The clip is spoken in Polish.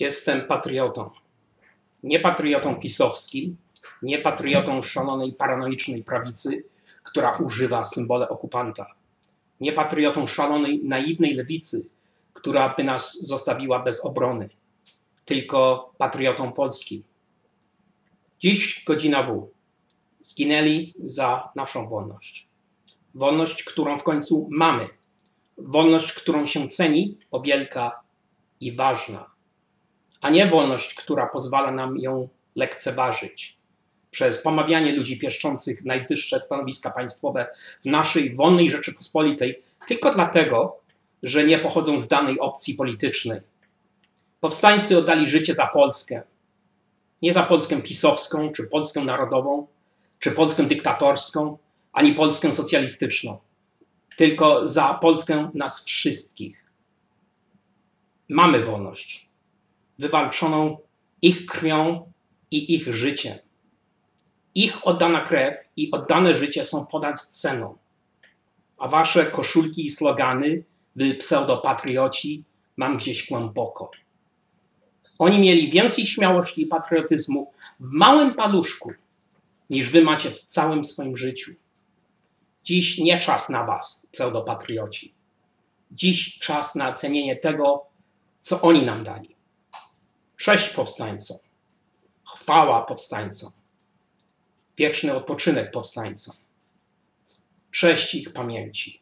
Jestem patriotą. Nie patriotą pisowskim, nie patriotą szalonej paranoicznej prawicy, która używa symbole okupanta. Nie patriotą szalonej, naiwnej lewicy, która by nas zostawiła bez obrony. Tylko patriotą polskim. Dziś godzina W. Zginęli za naszą wolność. Wolność, którą w końcu mamy. Wolność, którą się ceni, bo wielka i ważna a nie wolność, która pozwala nam ją lekceważyć. Przez pomawianie ludzi pieszczących najwyższe stanowiska państwowe w naszej wolnej Rzeczypospolitej tylko dlatego, że nie pochodzą z danej opcji politycznej. Powstańcy oddali życie za Polskę. Nie za Polskę pisowską, czy Polskę narodową, czy Polskę dyktatorską, ani Polskę socjalistyczną, tylko za Polskę nas wszystkich. Mamy wolność wywalczoną ich krwią i ich życiem. Ich oddana krew i oddane życie są ponad ceną. A wasze koszulki i slogany, wy pseudopatrioci, mam gdzieś głęboko. Oni mieli więcej śmiałości i patriotyzmu w małym paluszku, niż wy macie w całym swoim życiu. Dziś nie czas na was, pseudopatrioci. Dziś czas na cenienie tego, co oni nam dali. Cześć powstańcom. Chwała powstańcom. Wieczny odpoczynek powstańcom. Cześć ich pamięci.